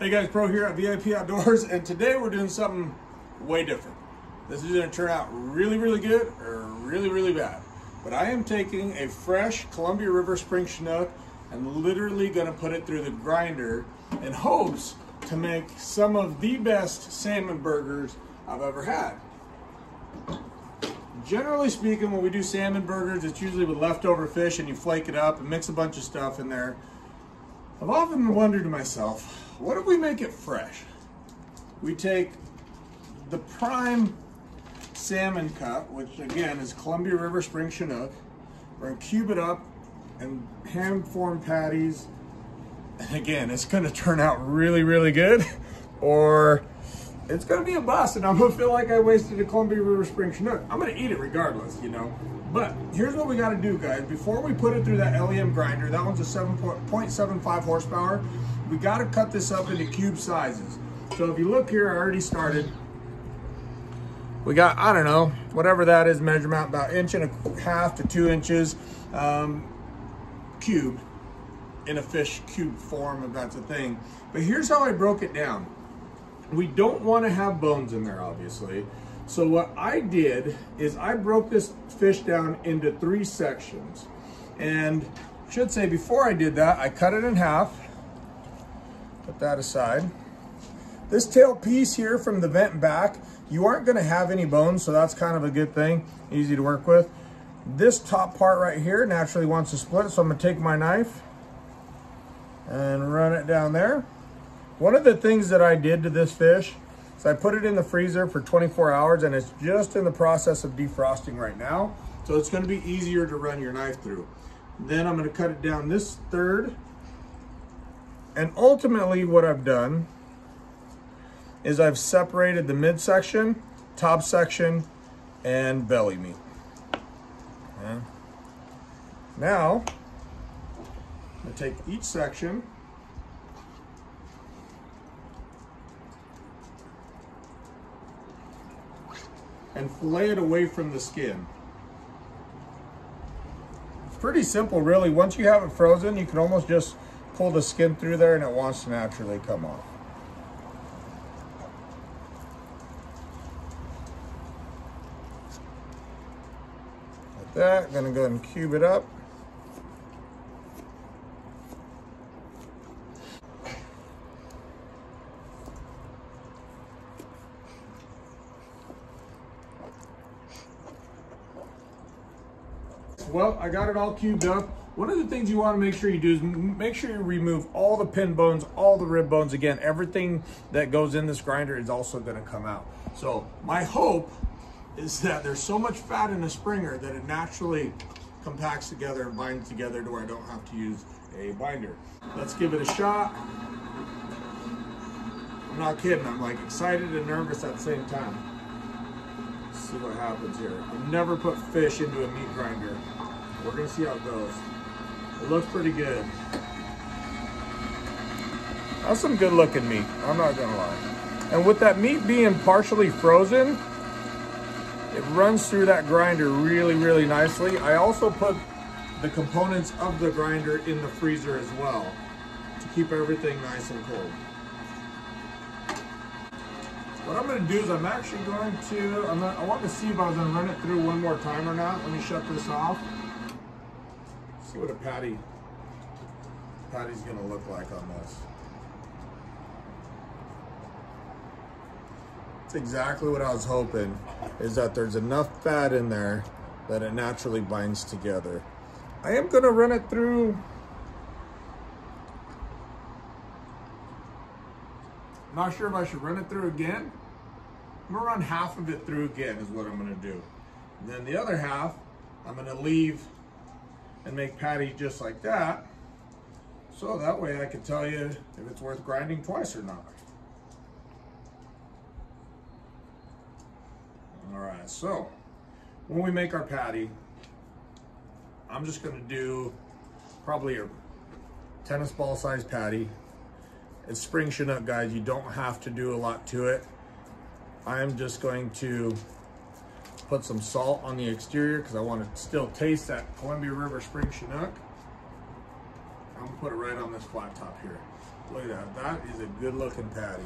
Hey guys, Pro here at VIP Outdoors, and today we're doing something way different. This is gonna turn out really, really good or really, really bad. But I am taking a fresh Columbia River Spring Chinook and literally gonna put it through the grinder in hopes to make some of the best salmon burgers I've ever had. Generally speaking, when we do salmon burgers, it's usually with leftover fish and you flake it up and mix a bunch of stuff in there. I've often wondered to myself, what if we make it fresh? We take the prime salmon cut, which again is Columbia River Spring Chinook. We're gonna cube it up and hand form patties. And again, it's gonna turn out really, really good, or it's gonna be a bust and I'm gonna feel like I wasted a Columbia River Spring Chinook. I'm gonna eat it regardless, you know. But here's what we gotta do, guys. Before we put it through that LEM grinder, that one's a 7.75 horsepower, we gotta cut this up into cube sizes. So if you look here, I already started. We got, I don't know, whatever that is, measurement, about inch and a half to two inches um, cubed in a fish cube form, if that's a thing. But here's how I broke it down. We don't want to have bones in there, obviously. So what I did is I broke this fish down into three sections. And should say before I did that, I cut it in half. Put that aside. This tail piece here from the vent back, you aren't gonna have any bones, so that's kind of a good thing, easy to work with. This top part right here naturally wants to split, so I'm gonna take my knife and run it down there. One of the things that I did to this fish is I put it in the freezer for 24 hours and it's just in the process of defrosting right now. So it's gonna be easier to run your knife through. Then I'm gonna cut it down this third. And ultimately what I've done is I've separated the midsection, top section, and belly meat. Okay. Now, I'm gonna take each section and fillet it away from the skin. It's pretty simple really. Once you have it frozen, you can almost just pull the skin through there and it wants to naturally come off. Like that, I'm gonna go ahead and cube it up. Well, I got it all cubed up. One of the things you want to make sure you do is make sure you remove all the pin bones, all the rib bones. Again, everything that goes in this grinder is also going to come out. So my hope is that there's so much fat in a Springer that it naturally compacts together and binds together to where I don't have to use a binder. Let's give it a shot. I'm not kidding. I'm like excited and nervous at the same time. Let's see what happens here. I've never put fish into a meat grinder. We're gonna see how it goes. It looks pretty good. That's some good looking meat, I'm not gonna lie. And with that meat being partially frozen, it runs through that grinder really, really nicely. I also put the components of the grinder in the freezer as well to keep everything nice and cold. What I'm gonna do is I'm actually going to, I'm gonna, I want to see if I was gonna run it through one more time or not. Let me shut this off. See what a patty, patty's gonna look like on this. It's exactly what I was hoping, is that there's enough fat in there that it naturally binds together. I am gonna run it through Not sure if I should run it through again. I'm gonna run half of it through again is what I'm gonna do. And then the other half, I'm gonna leave and make patties just like that. So that way I can tell you if it's worth grinding twice or not. All right, so when we make our patty, I'm just gonna do probably a tennis ball size patty. It's spring chinook, guys. You don't have to do a lot to it. I am just going to put some salt on the exterior because I want to still taste that Columbia River Spring Chinook. I'm gonna put it right on this flat top here. Look at that, that is a good looking patty.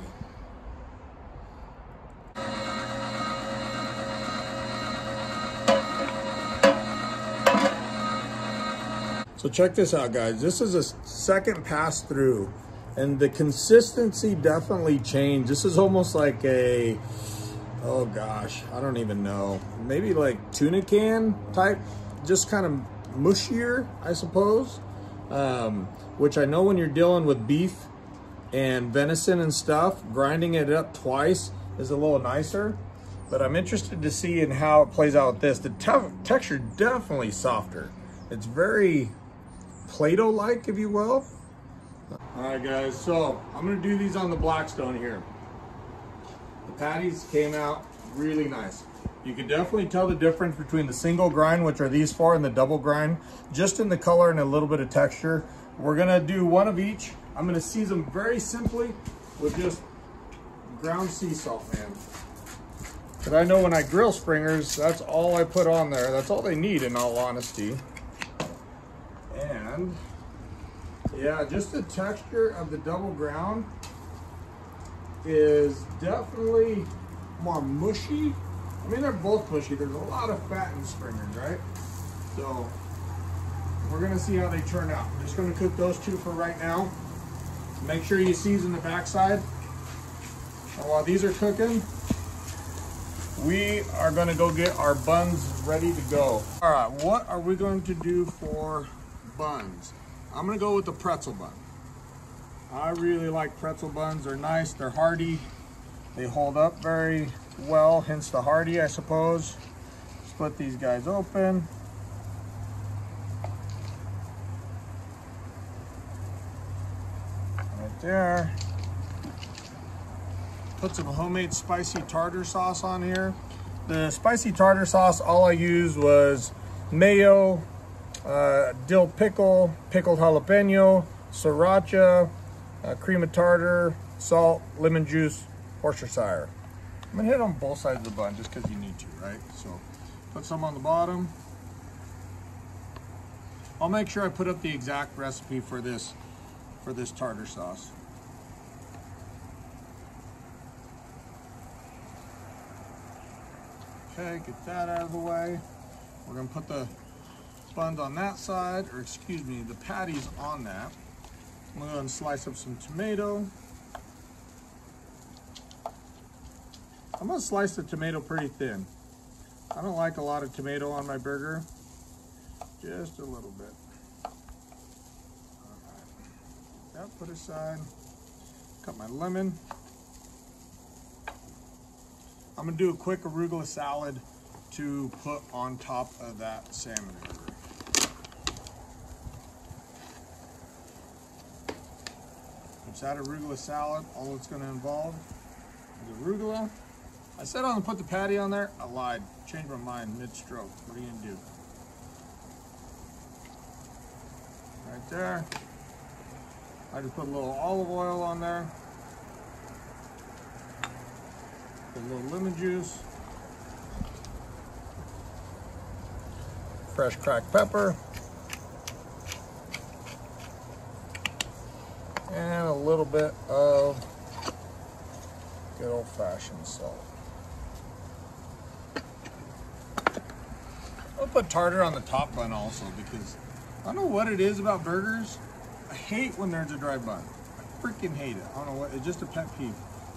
So check this out guys, this is a second pass through and the consistency definitely changed. This is almost like a, oh gosh, I don't even know. Maybe like tuna can type, just kind of mushier, I suppose. Um, which I know when you're dealing with beef and venison and stuff, grinding it up twice is a little nicer. But I'm interested to see in how it plays out with this. The te texture definitely softer. It's very Play-Doh-like, if you will. All right, guys, so I'm gonna do these on the Blackstone here. The patties came out really nice. You can definitely tell the difference between the single grind, which are these four, and the double grind, just in the color and a little bit of texture. We're gonna do one of each. I'm gonna season them very simply with just ground sea salt, man. I know when I grill springers, that's all I put on there. That's all they need in all honesty. And yeah, just the texture of the double ground is definitely more mushy. I mean, they're both mushy. There's a lot of fat in springers, right? So we're gonna see how they turn out. I'm just gonna cook those two for right now. Make sure you season the backside. And while these are cooking, we are gonna go get our buns ready to go. All right, what are we going to do for buns? I'm gonna go with the pretzel bun. I really like pretzel buns. They're nice, they're hearty. They hold up very well, hence the hearty, I suppose. Split these guys open. Right there. Put some homemade spicy tartar sauce on here. The spicy tartar sauce, all I used was mayo, uh, dill pickle, pickled jalapeno, sriracha, uh, cream of tartar, salt, lemon juice, Worcestershire. I'm gonna hit on both sides of the bun just because you need to, right? So put some on the bottom. I'll make sure I put up the exact recipe for this for this tartar sauce. Okay, get that out of the way. We're gonna put the buns on that side, or excuse me, the patties on that. I'm gonna slice up some tomato. I'm gonna slice the tomato pretty thin. I don't like a lot of tomato on my burger, just a little bit. Right. That put aside. Cut my lemon. I'm gonna do a quick arugula salad to put on top of that salmon It's that arugula salad. All it's gonna involve is arugula. I said I'm gonna put the patty on there. I lied. Changed my mind mid-stroke. What are you gonna do? Right there. I just put a little olive oil on there. Put a little lemon juice. Fresh cracked pepper. and a little bit of good old-fashioned salt. I'll put tartar on the top bun also because I don't know what it is about burgers. I hate when there's a dry bun. I freaking hate it. I don't know what, it's just a pet peeve.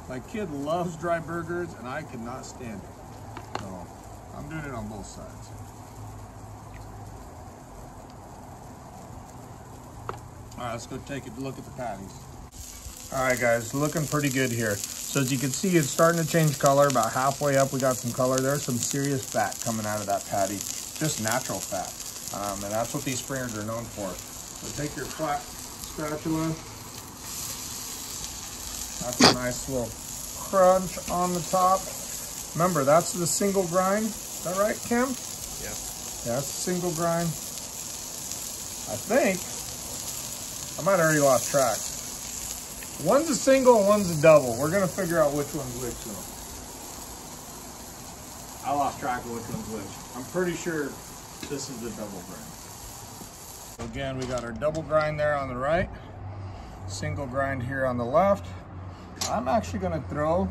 My kid loves dry burgers and I cannot stand it. So I'm doing it on both sides. All right, let's go take a look at the patties. All right, guys, looking pretty good here. So as you can see, it's starting to change color. About halfway up, we got some color. There's some serious fat coming out of that patty, just natural fat. Um, and that's what these springers are known for. So take your flat spatula. That's a nice little crunch on the top. Remember, that's the single grind. Is that right, Kim? Yeah. Yeah, that's a single grind. I think I might have already lost track. One's a single and one's a double. We're gonna figure out which one's which though. I lost track of which one's which. I'm pretty sure this is the double grind. Again, we got our double grind there on the right, single grind here on the left. I'm actually gonna throw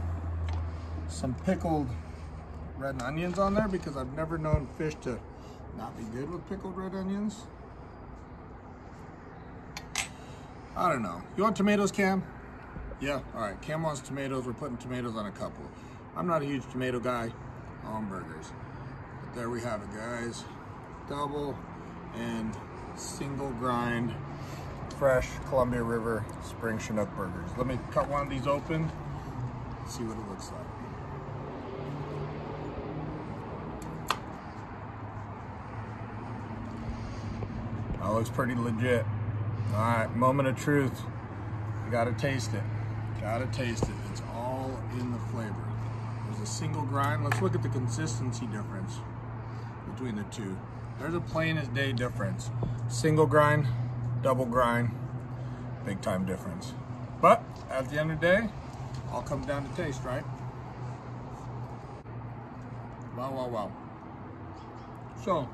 some pickled red onions on there because I've never known fish to not be good with pickled red onions. I don't know. You want tomatoes, Cam? Yeah, all right. Cam wants tomatoes. We're putting tomatoes on a couple. I'm not a huge tomato guy on burgers. But there we have it, guys. Double and single grind fresh Columbia River spring Chinook burgers. Let me cut one of these open, see what it looks like. That looks pretty legit. All right, moment of truth. You gotta taste it. Gotta taste it. It's all in the flavor. There's a single grind. Let's look at the consistency difference between the two. There's a plain as day difference. Single grind, double grind, big time difference. But at the end of the day, all comes down to taste, right? Wow, wow, wow. So,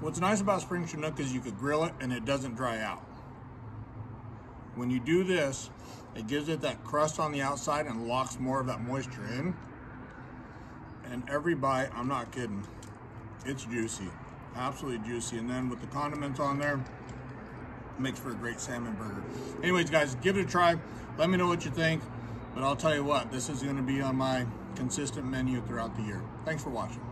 what's nice about spring Chinook is you could grill it and it doesn't dry out. When you do this, it gives it that crust on the outside and locks more of that moisture in. And every bite, I'm not kidding, it's juicy, absolutely juicy. And then with the condiments on there, makes for a great salmon burger. Anyways, guys, give it a try. Let me know what you think. But I'll tell you what, this is gonna be on my consistent menu throughout the year. Thanks for watching.